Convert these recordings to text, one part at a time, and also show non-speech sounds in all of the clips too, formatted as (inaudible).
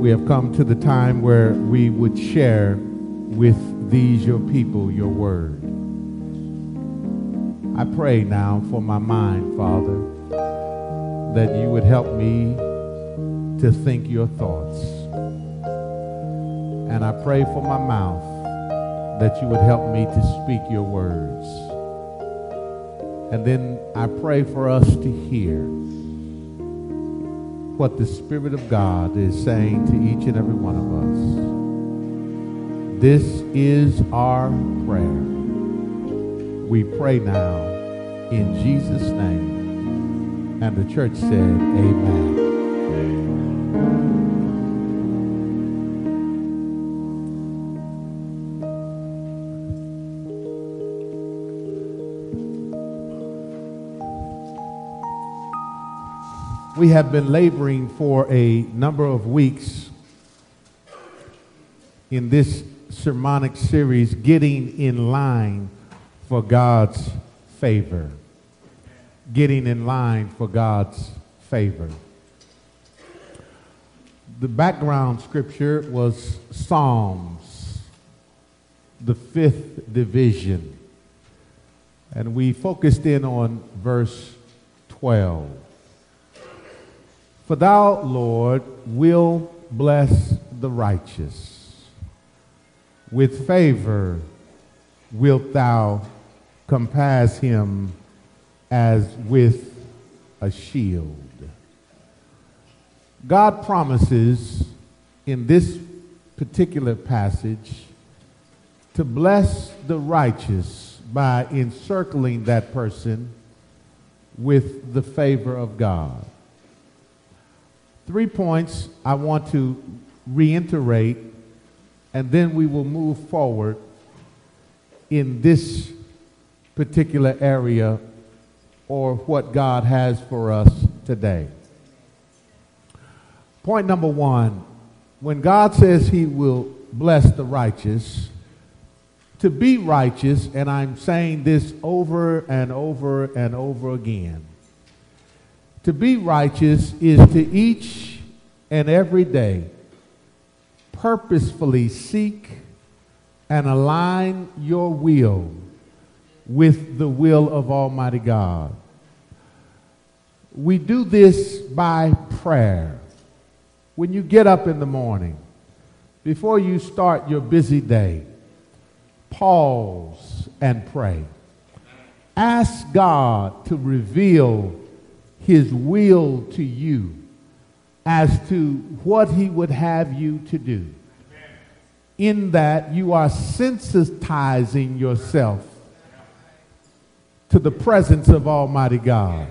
we have come to the time where we would share with these your people your word. I pray now for my mind, Father, that you would help me to think your thoughts. And I pray for my mouth that you would help me to speak your words. And then I pray for us to hear what the Spirit of God is saying to each and every one of us. This is our prayer. We pray now in Jesus' name. And the church said, Amen. We have been laboring for a number of weeks in this sermonic series, Getting in Line for God's Favor. Getting in line for God's favor. The background scripture was Psalms, the fifth division. And we focused in on verse 12. For thou, Lord, will bless the righteous. With favor wilt thou compass him as with a shield. God promises in this particular passage to bless the righteous by encircling that person with the favor of God. Three points I want to reiterate, and then we will move forward in this particular area or what God has for us today. Point number one when God says he will bless the righteous, to be righteous, and I'm saying this over and over and over again, to be righteous is to each and every day purposefully seek and align your will with the will of Almighty God. We do this by prayer. When you get up in the morning, before you start your busy day, pause and pray. Ask God to reveal his will to you as to what he would have you to do. In that you are sensitizing yourself to the presence of Almighty God.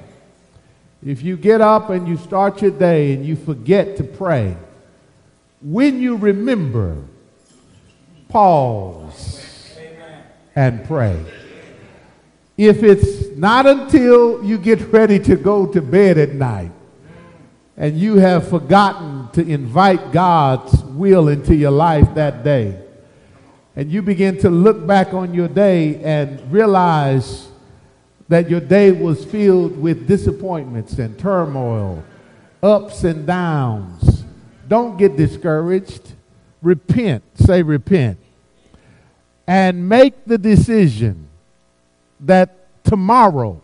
If you get up and you start your day and you forget to pray, when you remember, pause and pray. If it's not until you get ready to go to bed at night and you have forgotten to invite God's will into your life that day, and you begin to look back on your day and realize that your day was filled with disappointments and turmoil, ups and downs, don't get discouraged. Repent. Say, repent. And make the decision that tomorrow,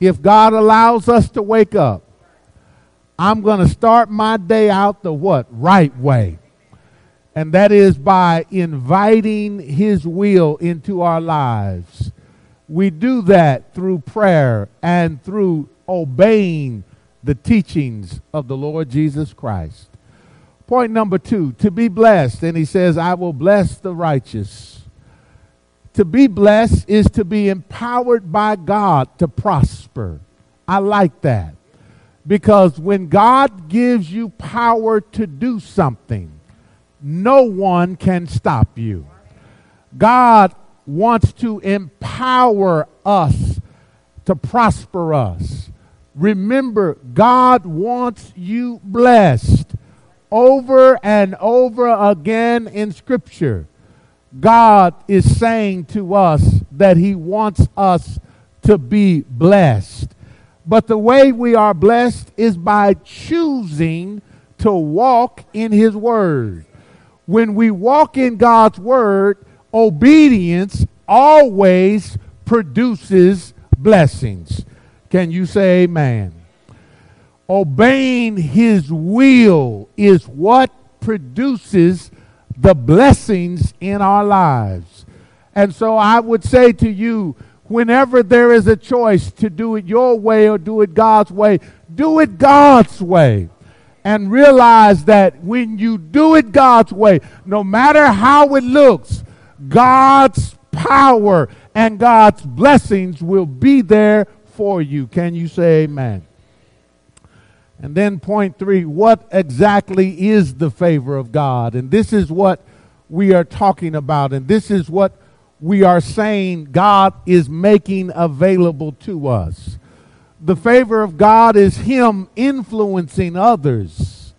if God allows us to wake up, I'm going to start my day out the what? Right way. And that is by inviting His will into our lives. We do that through prayer and through obeying the teachings of the Lord Jesus Christ. Point number two, to be blessed. And he says, I will bless the righteous. To be blessed is to be empowered by God to prosper. I like that. Because when God gives you power to do something, no one can stop you. God wants to empower us to prosper us. Remember, God wants you blessed over and over again in Scripture. God is saying to us that He wants us to be blessed. But the way we are blessed is by choosing to walk in His Word. When we walk in God's Word, obedience always produces blessings. Can you say amen? Obeying His will is what produces the blessings in our lives. And so I would say to you, whenever there is a choice to do it your way or do it God's way, do it God's way. And realize that when you do it God's way, no matter how it looks, God's power and God's blessings will be there for you. Can you say amen? And then, point three, what exactly is the favor of God? And this is what we are talking about, and this is what we are saying God is making available to us. The favor of God is Him influencing others,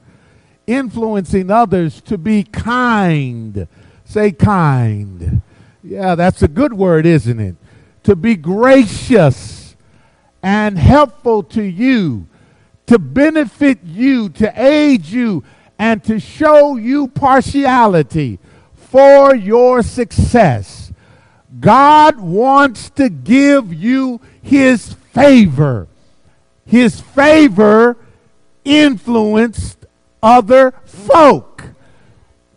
influencing others to be kind. Say kind. Yeah, that's a good word, isn't it? To be gracious and helpful to you to benefit you, to aid you, and to show you partiality for your success. God wants to give you his favor. His favor influenced other folk.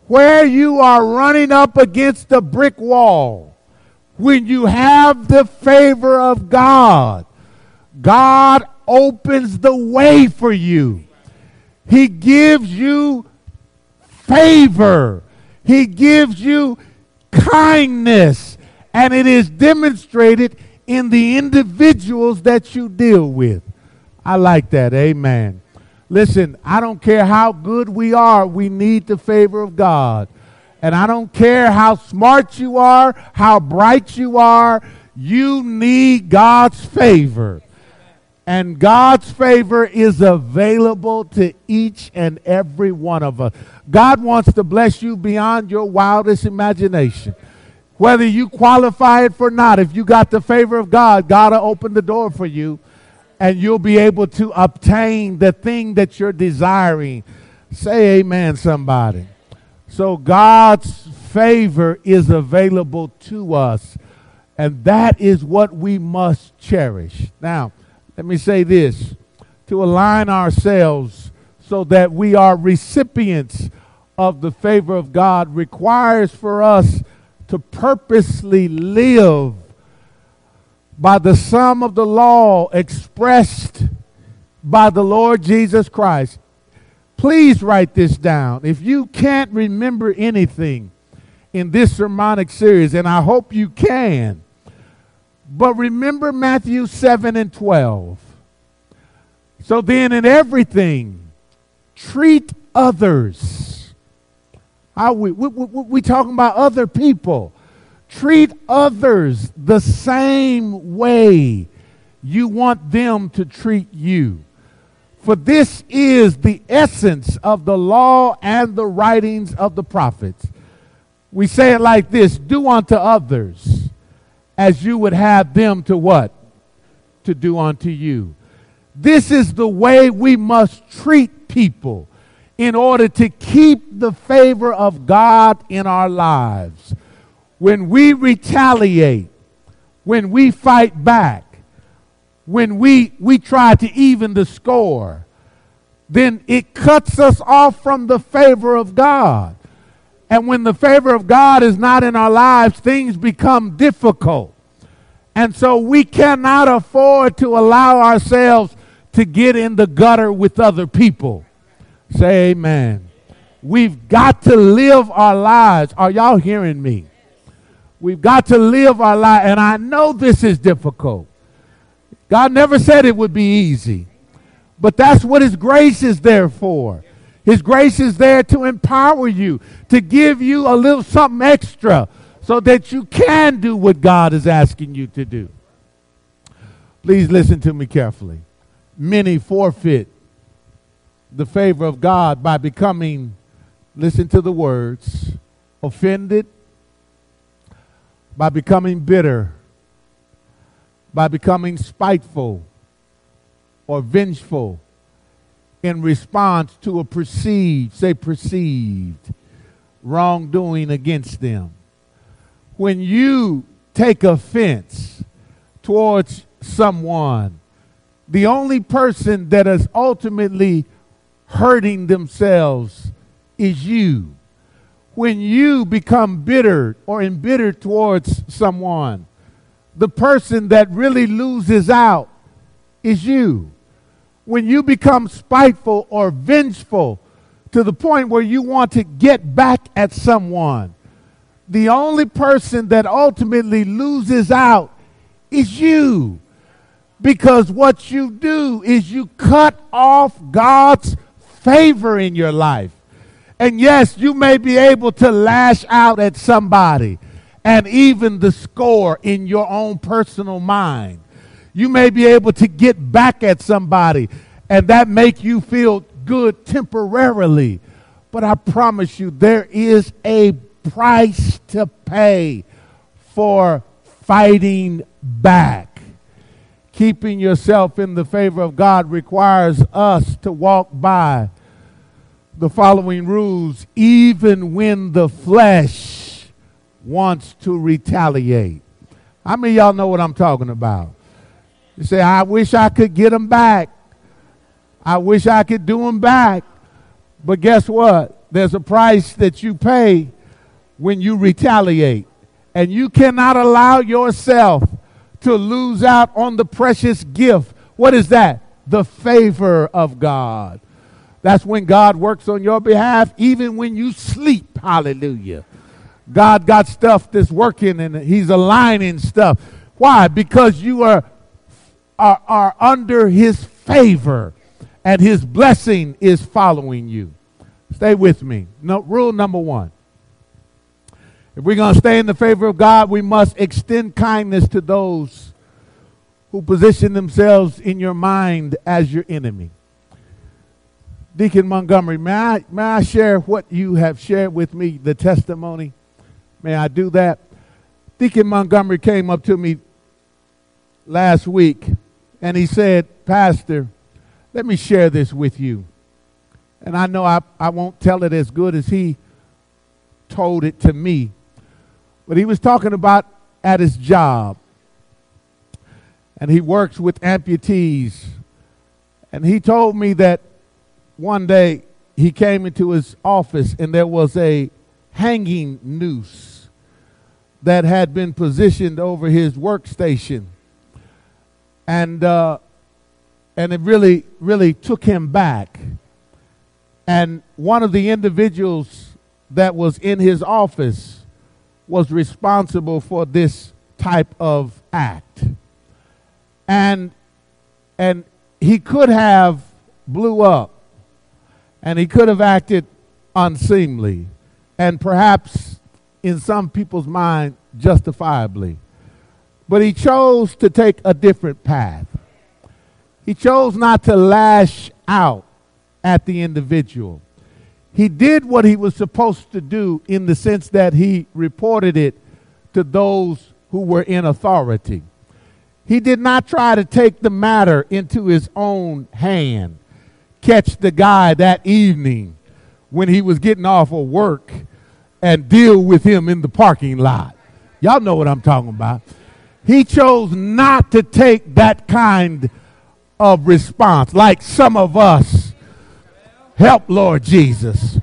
Where you are running up against a brick wall, when you have the favor of God, God opens the way for you. He gives you favor. He gives you kindness. And it is demonstrated in the individuals that you deal with. I like that. Amen. Listen, I don't care how good we are, we need the favor of God. And I don't care how smart you are, how bright you are, you need God's favor. And God's favor is available to each and every one of us. God wants to bless you beyond your wildest imagination. Whether you qualify it for not, if you got the favor of God, God will open the door for you and you'll be able to obtain the thing that you're desiring. Say amen, somebody. So God's favor is available to us, and that is what we must cherish. Now, let me say this to align ourselves so that we are recipients of the favor of God requires for us to purposely live by the sum of the law expressed by the Lord Jesus Christ. Please write this down. If you can't remember anything in this sermonic series, and I hope you can, but remember Matthew 7 and 12. So then, in everything, treat others. How we, we, we, we talking about other people. Treat others the same way you want them to treat you. For this is the essence of the law and the writings of the prophets. We say it like this do unto others as you would have them to what? To do unto you. This is the way we must treat people in order to keep the favor of God in our lives. When we retaliate, when we fight back, when we, we try to even the score, then it cuts us off from the favor of God. And when the favor of God is not in our lives, things become difficult. And so we cannot afford to allow ourselves to get in the gutter with other people. Say amen. We've got to live our lives. Are y'all hearing me? We've got to live our life. And I know this is difficult. God never said it would be easy. But that's what His grace is there for. His grace is there to empower you, to give you a little something extra so that you can do what God is asking you to do. Please listen to me carefully. Many forfeit the favor of God by becoming, listen to the words, offended, by becoming bitter, by becoming spiteful or vengeful in response to a perceived, say perceived, wrongdoing against them. When you take offense towards someone, the only person that is ultimately hurting themselves is you. When you become bitter or embittered towards someone, the person that really loses out is you. When you become spiteful or vengeful to the point where you want to get back at someone, the only person that ultimately loses out is you. Because what you do is you cut off God's favor in your life. And yes, you may be able to lash out at somebody and even the score in your own personal mind. You may be able to get back at somebody and that make you feel good temporarily. But I promise you there is a price to pay for fighting back. Keeping yourself in the favor of God requires us to walk by the following rules, even when the flesh wants to retaliate. How many y'all know what I'm talking about? You say, I wish I could get them back. I wish I could do them back. But guess what? There's a price that you pay when you retaliate. And you cannot allow yourself to lose out on the precious gift. What is that? The favor of God. That's when God works on your behalf, even when you sleep. Hallelujah. God got stuff that's working and He's aligning stuff. Why? Because you are, are, are under His favor and His blessing is following you. Stay with me. No, rule number one. If we're going to stay in the favor of God, we must extend kindness to those who position themselves in your mind as your enemy. Deacon Montgomery, may I, may I share what you have shared with me, the testimony? May I do that? Deacon Montgomery came up to me last week and he said, Pastor, let me share this with you. And I know I, I won't tell it as good as he told it to me. But he was talking about at his job. And he works with amputees. And he told me that one day he came into his office and there was a hanging noose that had been positioned over his workstation. And, uh, and it really, really took him back. And one of the individuals that was in his office was responsible for this type of act. And, and he could have blew up and he could have acted unseemly and perhaps in some people's mind justifiably. But he chose to take a different path. He chose not to lash out at the individual. He did what he was supposed to do in the sense that he reported it to those who were in authority. He did not try to take the matter into his own hand catch the guy that evening when he was getting off of work and deal with him in the parking lot. Y'all know what I'm talking about. He chose not to take that kind of response like some of us. Help, Lord Jesus.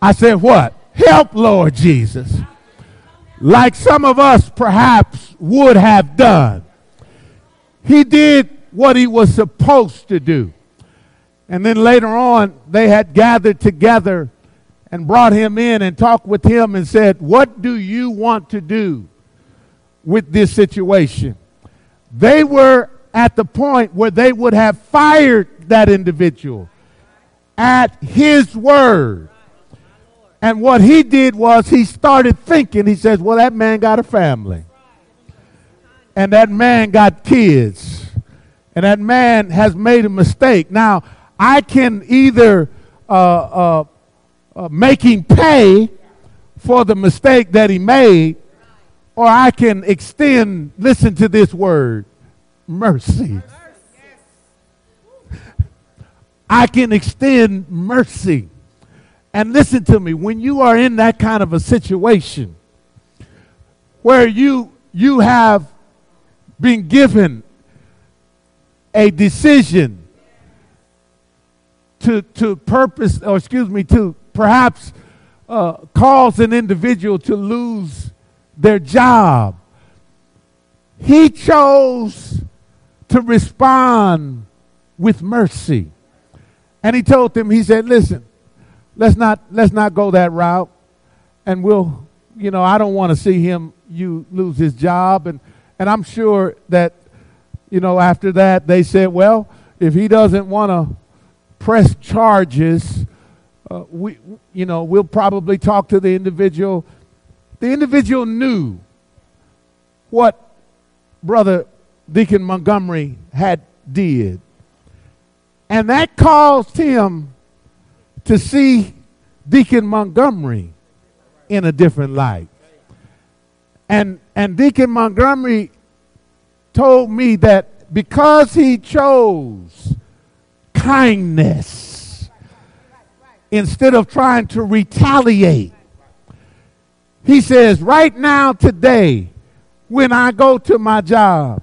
I said, what? Help, Lord Jesus. Like some of us perhaps would have done. He did what he was supposed to do. And then later on, they had gathered together and brought him in and talked with him and said, What do you want to do with this situation? They were at the point where they would have fired that individual at his word. And what he did was he started thinking, he says, Well, that man got a family. And that man got kids. And that man has made a mistake. Now, I can either uh, uh, uh, make him pay for the mistake that he made, or I can extend, listen to this word, mercy. I can extend mercy. And listen to me, when you are in that kind of a situation where you you have been given a decision to to purpose or excuse me to perhaps uh, cause an individual to lose their job. He chose to respond with mercy. And he told them, he said, listen, let's not let's not go that route. And we'll, you know, I don't want to see him you lose his job. And and I'm sure that, you know, after that they said, well, if he doesn't want to press charges, uh, we, you know, we'll probably talk to the individual. The individual knew what Brother Deacon Montgomery had did. And that caused him to see Deacon Montgomery in a different light. And, and Deacon Montgomery told me that because he chose kindness instead of trying to retaliate, he says, right now, today, when I go to my job,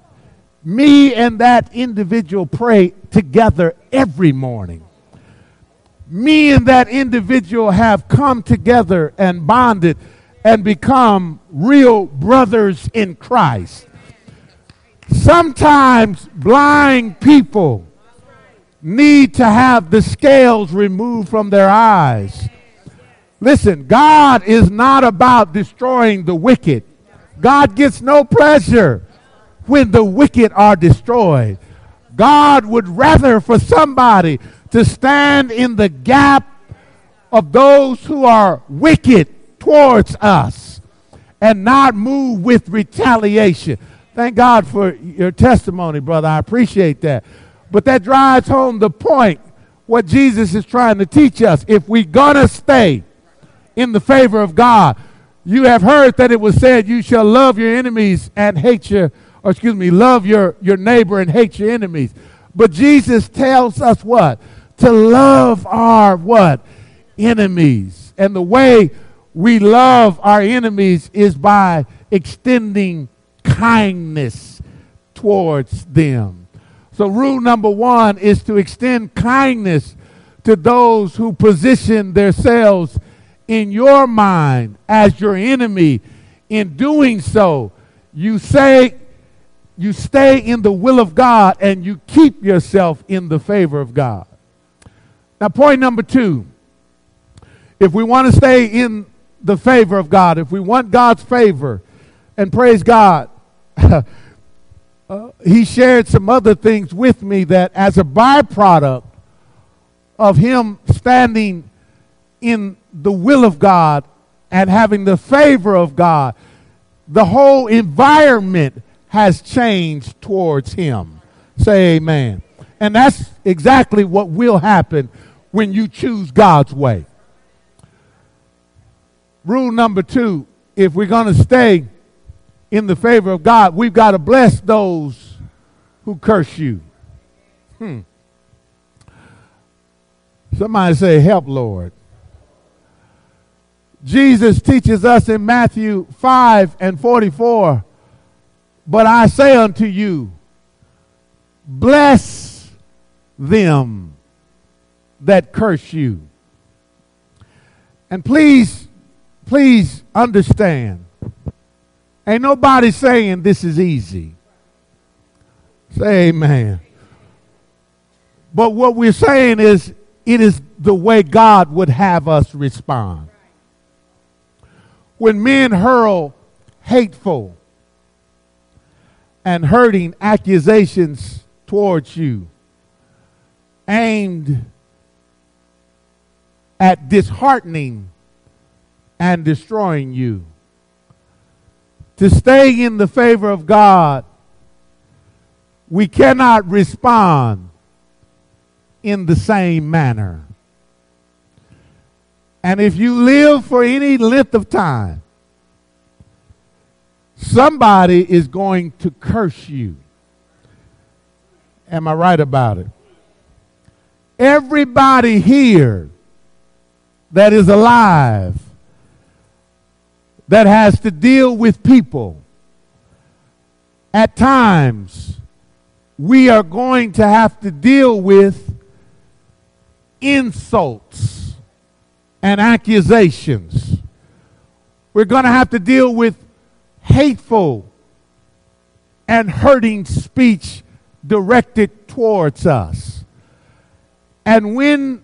me and that individual pray together every morning. Me and that individual have come together and bonded and become real brothers in Christ. Sometimes blind people need to have the scales removed from their eyes. Listen, God is not about destroying the wicked. God gets no pleasure when the wicked are destroyed. God would rather for somebody to stand in the gap of those who are wicked towards us and not move with retaliation. Thank God for your testimony, brother. I appreciate that. But that drives home the point what Jesus is trying to teach us. If we're going to stay in the favor of God, you have heard that it was said, You shall love your enemies and hate your, or excuse me, love your, your neighbor and hate your enemies. But Jesus tells us what? To love our what? Enemies. And the way we love our enemies is by extending kindness towards them. So, rule number one is to extend kindness to those who position themselves in your mind as your enemy. In doing so, you say, you stay in the will of God and you keep yourself in the favor of God. Now, point number two if we want to stay in the favor of God, if we want God's favor, and praise God, (laughs) uh, he shared some other things with me that as a byproduct of him standing in the will of God and having the favor of God, the whole environment has changed towards him. Say amen. And that's exactly what will happen when you choose God's way. Rule number two if we're going to stay in the favor of God, we've got to bless those who curse you. Hmm. Somebody say, Help, Lord. Jesus teaches us in Matthew 5 and 44 But I say unto you, bless them that curse you. And please, please understand, ain't nobody saying this is easy. Say amen. But what we're saying is, it is the way God would have us respond when men hurl hateful and hurting accusations towards you aimed at disheartening and destroying you. To stay in the favor of God, we cannot respond in the same manner. And if you live for any length of time, somebody is going to curse you. Am I right about it? Everybody here that is alive that has to deal with people, at times we are going to have to deal with insults and accusations. We're going to have to deal with hateful and hurting speech directed towards us. And when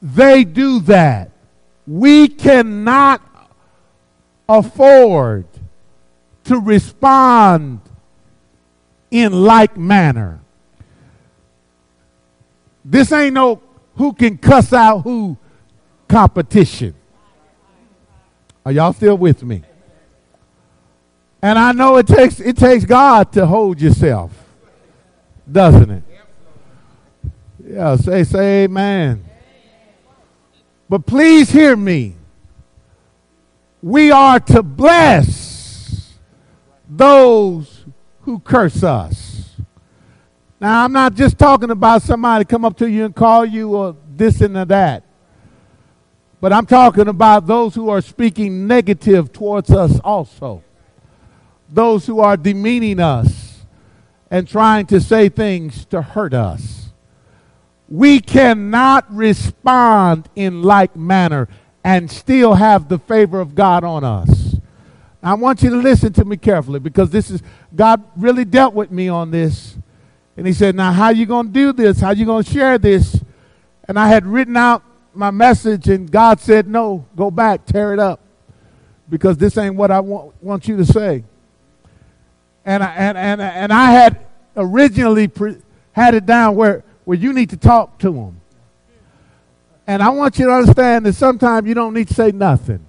they do that, we cannot afford to respond in like manner. This ain't no who can cuss out who competition. Are y'all still with me? And I know it takes it takes God to hold yourself, doesn't it? Yeah, say say amen. But please hear me. We are to bless those who curse us. Now, I'm not just talking about somebody come up to you and call you or this and that. But I'm talking about those who are speaking negative towards us also. Those who are demeaning us and trying to say things to hurt us. We cannot respond in like manner and still have the favor of God on us. I want you to listen to me carefully because this is God really dealt with me on this. And he said, "Now how you going to do this? How you going to share this?" And I had written out my message and God said, "No, go back, tear it up." Because this ain't what I want, want you to say. And I, and, and, and I had originally pre- had it down where, where you need to talk to them. And I want you to understand that sometimes you don't need to say nothing.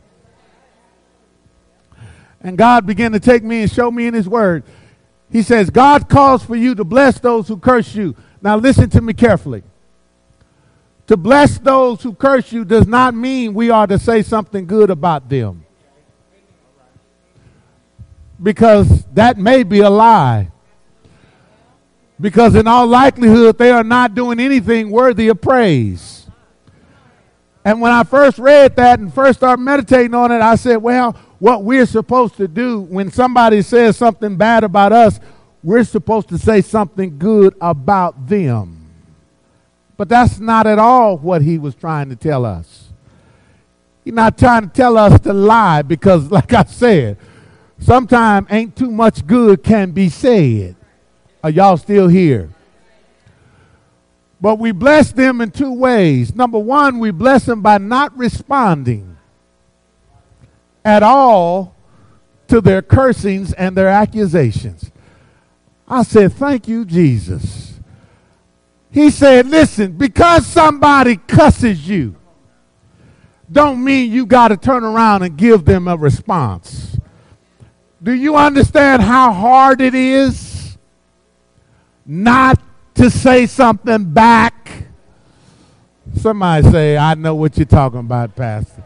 And God began to take me and show me in His Word. He says, God calls for you to bless those who curse you. Now, listen to me carefully. To bless those who curse you does not mean we are to say something good about them. Because that may be a lie. Because in all likelihood, they are not doing anything worthy of praise. And when I first read that and first started meditating on it, I said, well, what we're supposed to do when somebody says something bad about us, we're supposed to say something good about them. But that's not at all what he was trying to tell us. He's not trying to tell us to lie because, (laughs) like I said, sometimes ain't too much good can be said. Are y'all still here? But we bless them in two ways. Number one, we bless them by not responding at all to their cursings and their accusations. I said, Thank you, Jesus. He said, listen, because somebody cusses you, don't mean you got to turn around and give them a response. Do you understand how hard it is not to say something back? Somebody say, I know what you're talking about, Pastor.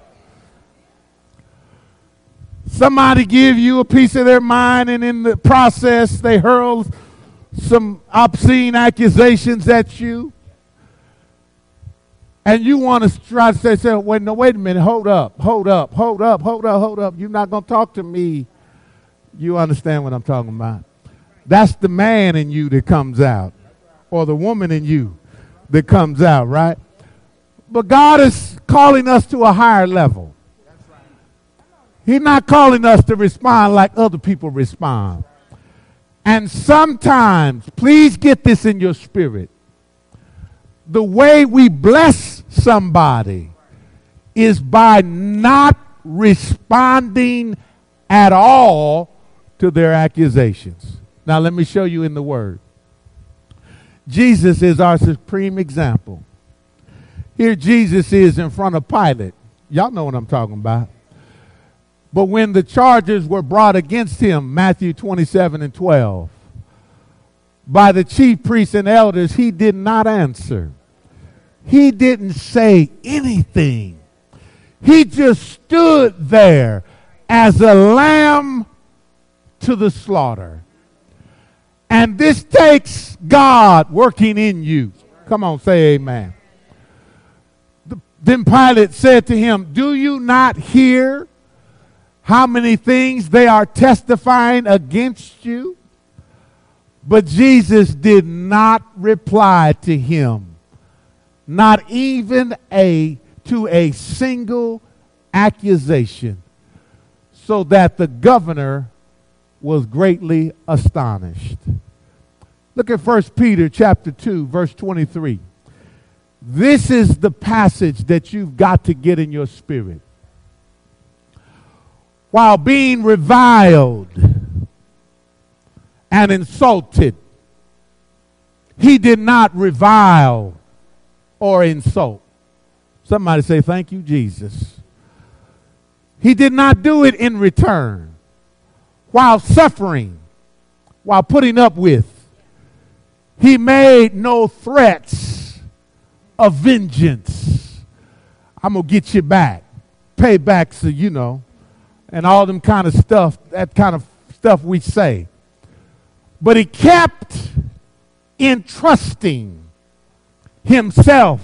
Somebody give you a piece of their mind, and in the process, they hurl some obscene accusations at you, and you want to try to say, say wait, no, wait a minute, hold up, hold up, hold up, hold up, hold up. You're not going to talk to me. You understand what I'm talking about. That's the man in you that comes out, or the woman in you that comes out, right? But God is calling us to a higher level. He's not calling us to respond like other people respond. And sometimes, please get this in your spirit. The way we bless somebody is by not responding at all to their accusations. Now, let me show you in the Word. Jesus is our supreme example. Here, Jesus is in front of Pilate. Y'all know what I'm talking about. But when the charges were brought against him, Matthew 27 and 12, by the chief priests and elders, he did not answer. He didn't say anything. He just stood there as a lamb to the slaughter. And this takes God working in you. Come on, say amen. The, then Pilate said to him, Do you not hear how many things they are testifying against you? But Jesus did not reply to him, not even a to a single accusation, so that the governor was greatly astonished. Look at 1 Peter chapter 2 verse 23. This is the passage that you've got to get in your spirit. While being reviled and insulted, he did not revile or insult. Somebody say, Thank you, Jesus. He did not do it in return while suffering, while putting up with. He made no threats of vengeance. I'm going to get you back. Payback, so you know, and all them kind of stuff, that kind of stuff we say. But he kept entrusting himself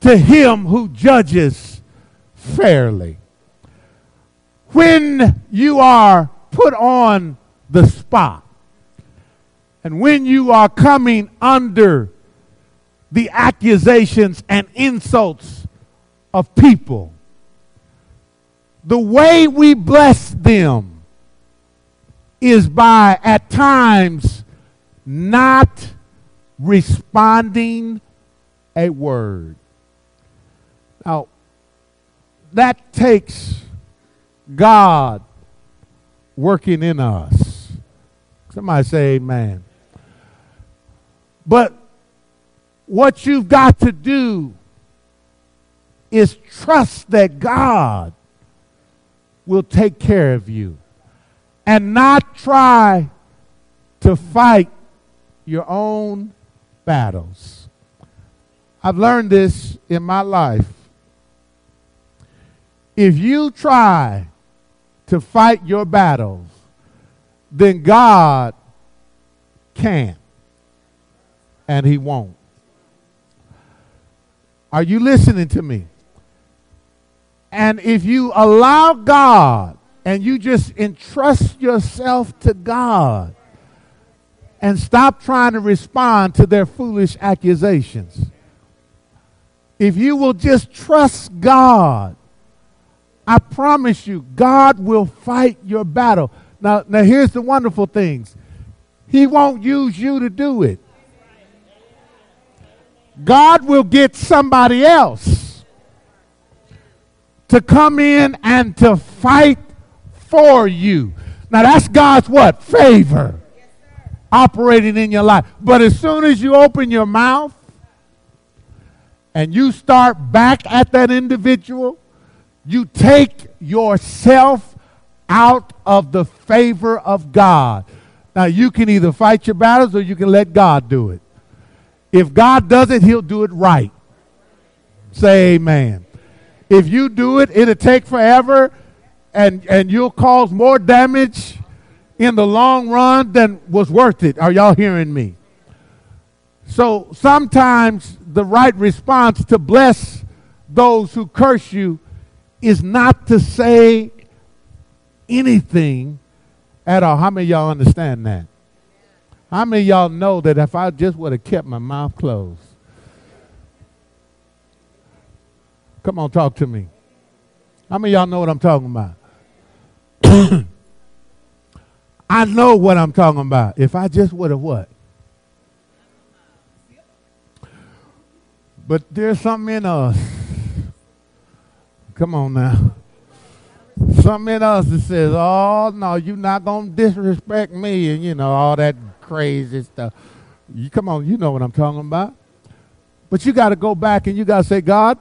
to him who judges fairly. When you are put on the spot, and when you are coming under the accusations and insults of people, the way we bless them is by at times not responding a word. Now, that takes God working in us. Somebody say amen. But what you've got to do is trust that God will take care of you and not try to fight your own battles. I've learned this in my life. If you try to fight your battles, then God can't and He won't. Are you listening to me? And if you allow God and you just entrust yourself to God and stop trying to respond to their foolish accusations, if you will just trust God I promise you, God will fight your battle. Now, now here's the wonderful things. He won't use you to do it. God will get somebody else to come in and to fight for you. Now that's God's what? Favor operating in your life. But as soon as you open your mouth and you start back at that individual, you take yourself out of the favor of God. Now, you can either fight your battles or you can let God do it. If God does it, He'll do it right. Say amen. If you do it, it'll take forever and, and you'll cause more damage in the long run than was worth it. Are y'all hearing me? So sometimes the right response to bless those who curse you is not to say anything at all. How many y'all understand that? How many y'all know that if I just would have kept my mouth closed? Come on, talk to me. How many y'all know what I'm talking about? (coughs) I know what I'm talking about. If I just would have what? But there's something in us Come on now. Something else that says, oh, no, you're not going to disrespect me and, you know, all that crazy stuff. You Come on, you know what I'm talking about. But you got to go back and you got to say, God,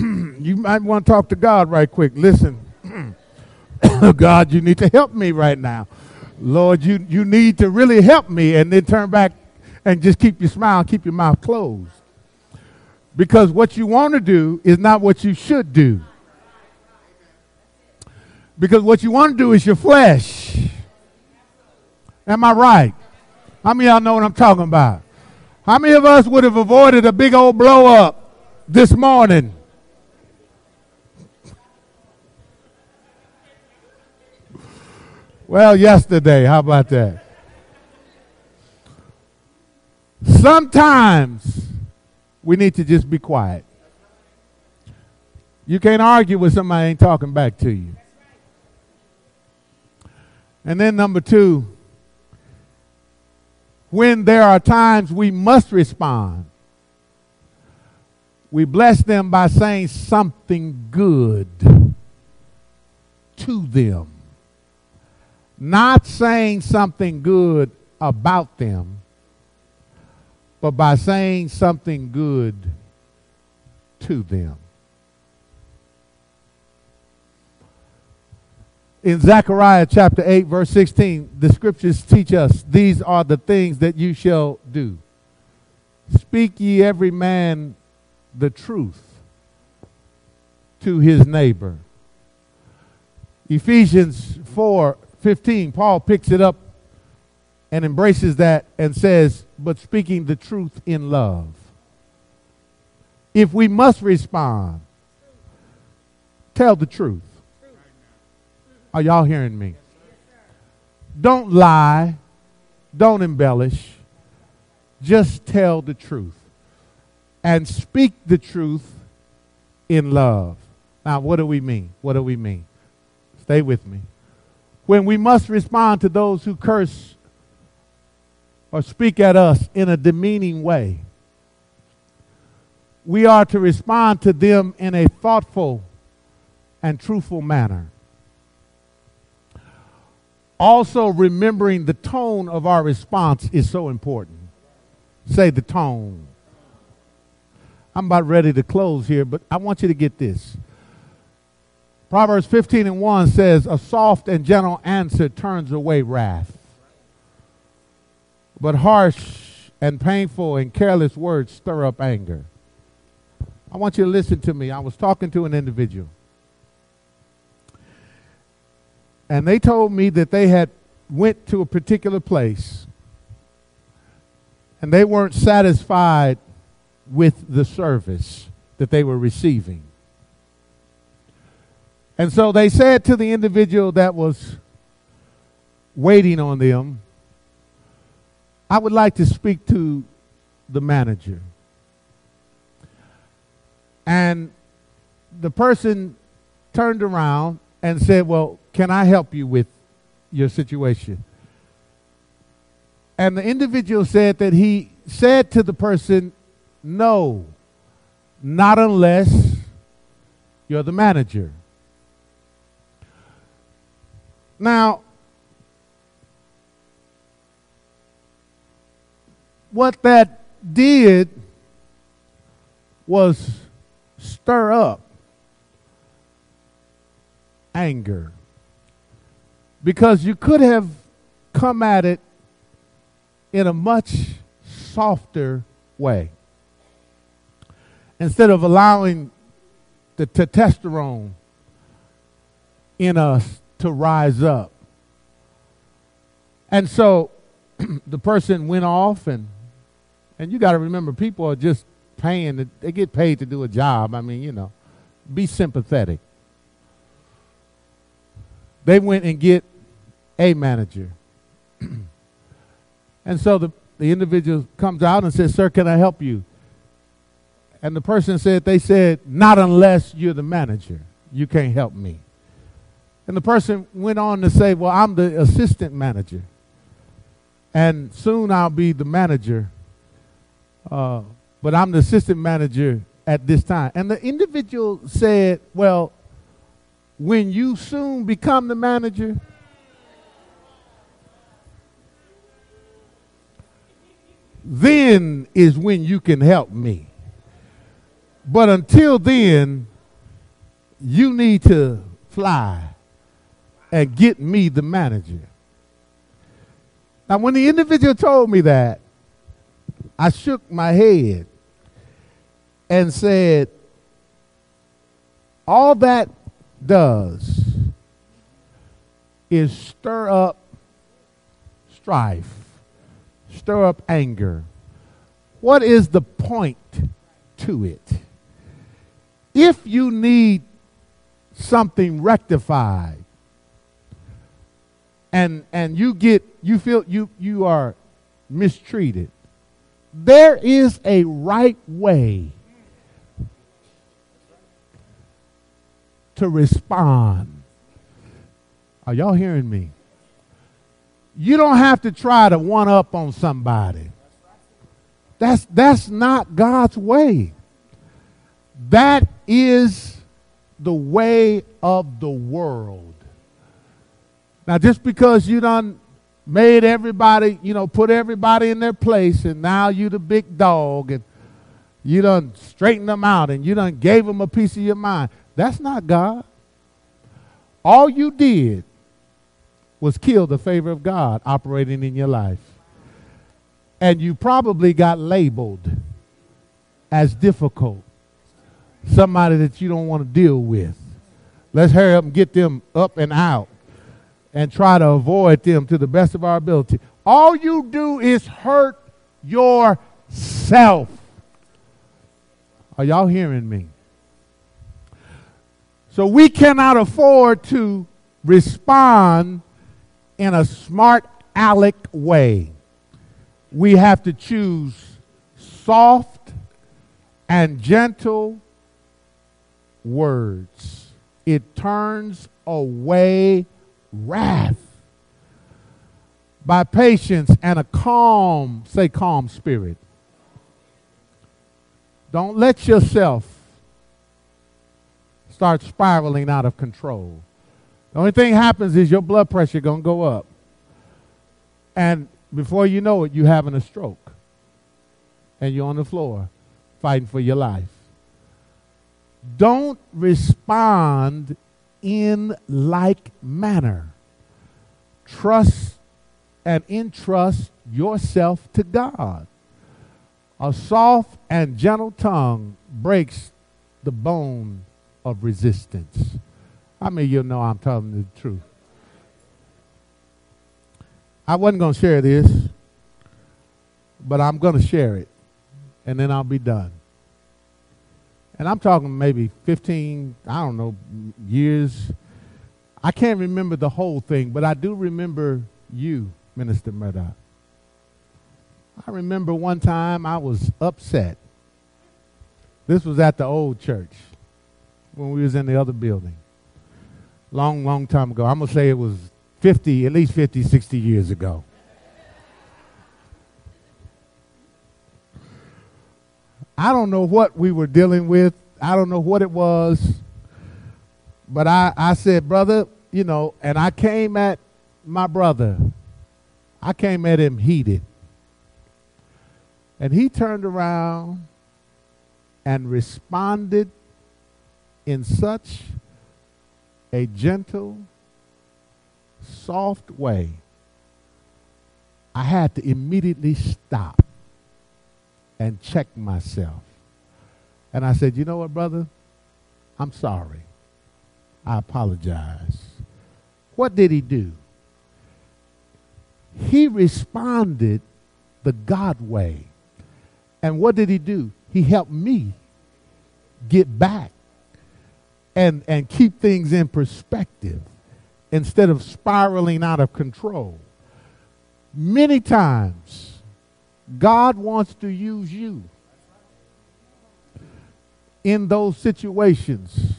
(clears throat) you might want to talk to God right quick. Listen, (clears throat) God, you need to help me right now. Lord, you, you need to really help me. And then turn back and just keep your smile, keep your mouth closed. Because what you want to do is not what you should do. Because what you want to do is your flesh. Am I right? How many y'all know what I'm talking about? How many of us would have avoided a big old blow up this morning? Well, yesterday, how about that? Sometimes we need to just be quiet. You can't argue with somebody ain't talking back to you. And then number two, when there are times we must respond, we bless them by saying something good to them. Not saying something good about them, but by saying something good to them. in Zechariah chapter 8, verse 16, the scriptures teach us these are the things that you shall do. Speak ye every man the truth to his neighbor. Ephesians 4 15, Paul picks it up and embraces that and says, but speaking the truth in love. If we must respond, tell the truth. Are y'all hearing me? Don't lie. Don't embellish. Just tell the truth. And speak the truth in love. Now, what do we mean? What do we mean? Stay with me. When we must respond to those who curse or speak at us in a demeaning way, we are to respond to them in a thoughtful and truthful manner. Also, remembering the tone of our response is so important. Say the tone. I'm about ready to close here, but I want you to get this. Proverbs 15 and 1 says, A soft and gentle answer turns away wrath. But harsh and painful and careless words stir up anger. I want you to listen to me. I was talking to an individual. and they told me that they had went to a particular place and they weren't satisfied with the service that they were receiving. And so they said to the individual that was waiting on them, I would like to speak to the manager. And the person turned around and said, Well, can I help you with your situation? And the individual said that he said to the person, No, not unless you're the manager. Now, what that did was stir up anger. Because you could have come at it in a much softer way. Instead of allowing the testosterone in us to rise up. And so (clears throat) the person went off and and you got to remember people are just paying they get paid to do a job. I mean, you know, be sympathetic. They went and get a manager. (clears throat) and so the, the individual comes out and says, Sir, can I help you? And the person said, They said, Not unless you're the manager. You can't help me. And the person went on to say, Well, I'm the assistant manager. And soon I'll be the manager. Uh, but I'm the assistant manager at this time. And the individual said, Well, when you soon become the manager, then is when you can help me. But until then, you need to fly and get me the manager. Now, when the individual told me that, I shook my head and said, All that does is stir up strife, stir up anger. What is the point to it? If you need something rectified and and you get you feel you you are mistreated. There is a right way to respond. Are y'all hearing me? You don't have to try to one up on somebody. That's that's not God's way. That is the way of the world. Now, just because you done made everybody, you know, put everybody in their place, and now you the big dog, and you done straightened them out, and you done gave them a piece of your mind. That's not God. All you did was kill the favor of God operating in your life. And you probably got labeled as difficult somebody that you don't want to deal with. Let's hurry up and get them up and out and try to avoid them to the best of our ability. All you do is hurt yourself. Are y'all hearing me? So we cannot afford to respond in a smart aleck way. We have to choose soft and gentle words. It turns away wrath by patience and a calm, say calm spirit. Don't let yourself start spiraling out of control. The only thing happens is your blood pressure going to go up. And before you know it, you're having a stroke. And you're on the floor fighting for your life don't respond in like manner. Trust and entrust yourself to God. A soft and gentle tongue breaks the bone of resistance. I mean, you know I'm telling the truth? I wasn't going to share this, but I'm going to share it, and then I'll be done and I'm talking maybe 15, I don't know, years. I can't remember the whole thing, but I do remember you, Minister Murdoch. I remember one time I was upset. This was at the old church when we was in the other building. Long, long time ago. I'm going to say it was 50, at least 50, 60 years ago. I don't know what we were dealing with. I don't know what it was. But I, I said, brother, you know, and I came at my brother. I came at him heated. And he turned around and responded in such a gentle, soft way. I had to immediately stop and check myself. And I said, You know what, brother? I'm sorry. I apologize. What did he do? He responded the God way. And what did he do? He helped me get back and, and keep things in perspective instead of spiraling out of control. Many times, God wants to use you in those situations.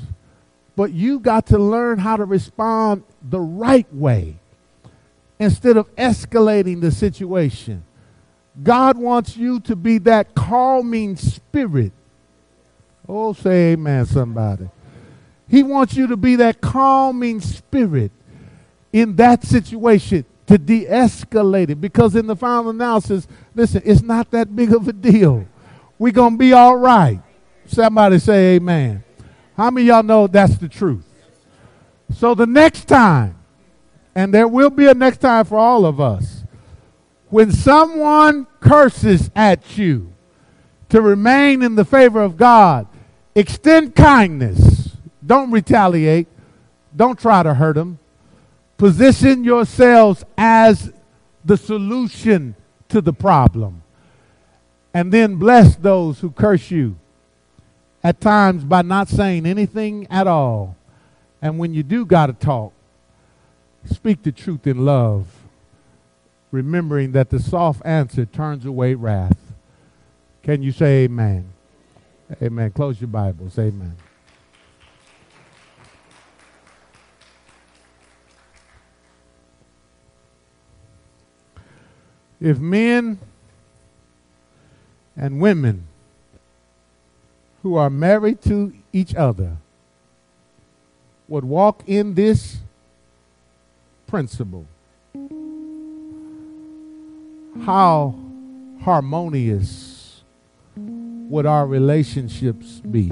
But you got to learn how to respond the right way instead of escalating the situation. God wants you to be that calming spirit. Oh, say amen, somebody. He wants you to be that calming spirit in that situation to de escalate it. Because in the final analysis, listen, it's not that big of a deal. We're going to be all right. Somebody say amen. How many y'all know that's the truth? So the next time, and there will be a next time for all of us, when someone curses at you to remain in the favor of God, extend kindness. Don't retaliate. Don't try to hurt them. Position yourselves as the solution to the problem. And then bless those who curse you, at times by not saying anything at all. And when you do got to talk, speak the truth in love, remembering that the soft answer turns away wrath. Can you say amen? Amen. Close your Bibles. Amen. If men and women who are married to each other would walk in this principle, how harmonious would our relationships be?